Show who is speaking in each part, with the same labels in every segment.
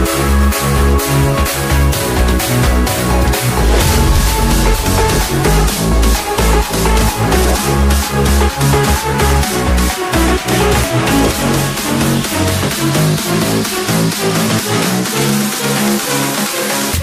Speaker 1: We'll be right.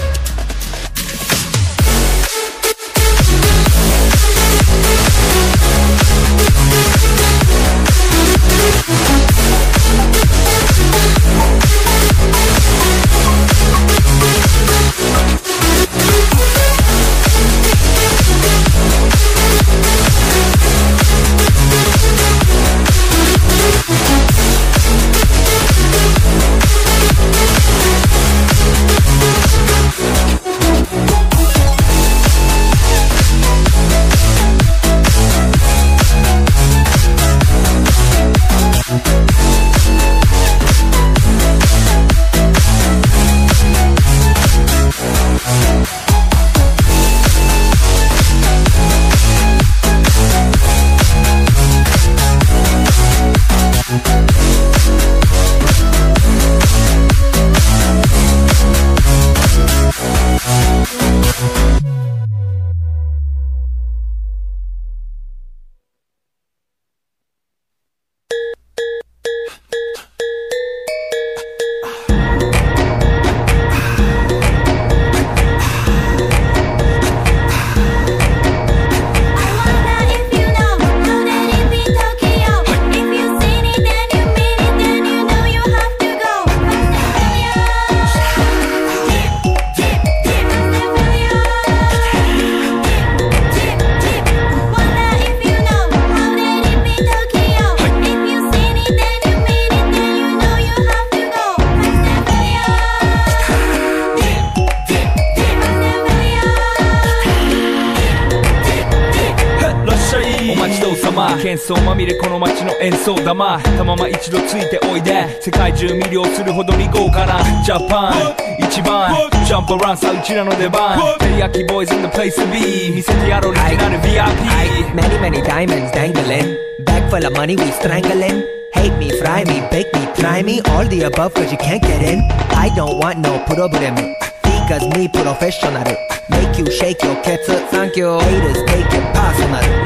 Speaker 1: 騒まみれこの街の演奏玉たまま一度ついておいで世界中魅了するほどに豪華なジャパン一番ジャンプアランさうちらの出番テリヤキボーイズ in the place to be 見せてやろうオリジナル VIP
Speaker 2: Many, many diamonds dangling. Bag full of money, we strangling. Hate me, fry me, bake me, try me. All the above, cause you can't get in. I don't want no problem. Because me professional. Make you shake your cats, thank you. Haters take it.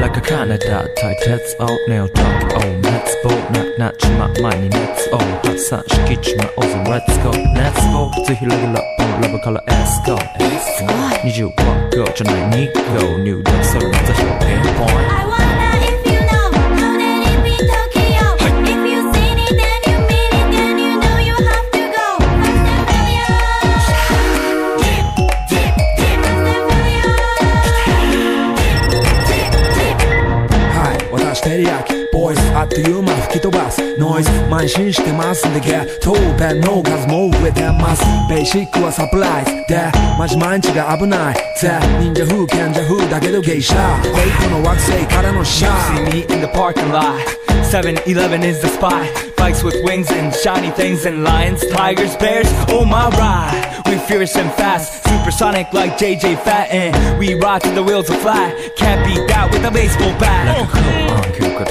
Speaker 3: Like a Canada tight heads out nail talk Oh, Let's go not not my money let's go oh, Hot such kitchen my awesome let's go Let's go to he level up oh, on level color let's go
Speaker 4: Let's go Need you walk go
Speaker 5: tonight need go new dance around the show point I want Teriyaki Boyz atıyılmaz ki tobas Noise. Manşin iştemazsın dege Tou ben no gaz mov edemez Beşik kuva supplies de Maç mançı ga abunay Te ninja hu kenja hu da gedo geisha. Koiko no say kara no sha. You
Speaker 1: see me in the parking lot. 7-Eleven is the spot. Bikes with wings and shiny things And lions, tigers, bears, oh my ride. We furious and fast, supersonic like JJ Fatten We ride till the wheels are flat. Can't beat that with a baseball bat.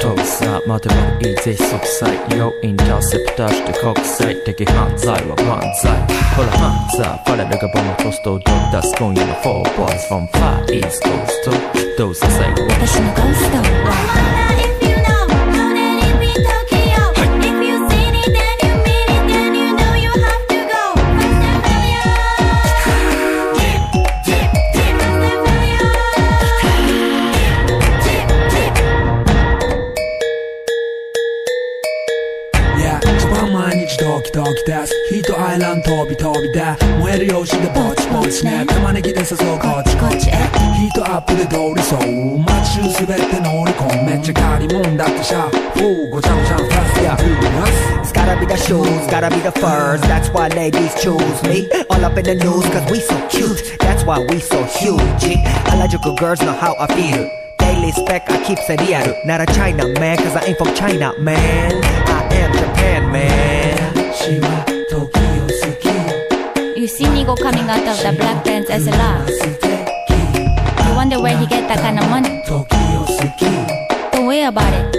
Speaker 3: 空が飛ぶさ待てばいいぜ即歳よインターセプターして国際的犯罪は万歳ほらハンザーファレルがボムポストを取り出す今夜の4 boys from far east coast. どうせ最後
Speaker 4: 私のゴースト
Speaker 5: キドキですヒートアイランド飛び飛びで燃える用紙でぼちぼちね玉ねぎで誘うこっちこっちへヒートアップで通りそう街中すべて乗り込むめっちゃ借りもんだってシャフーごちゃごちゃファストやフーナス
Speaker 2: It's gotta be the shoes, gotta be the furs. That's why ladies choose me. All up in the news, cause we so cute. That's why we so huge. Harajuku girls know how I feel. Daily spec, I keep it real. Not a China man, cause I ain't from China, man. I am Japan, man.
Speaker 6: You see Nigo coming out of the black pants as a laugh. You wonder where he get that kind of money? Don't worry about it.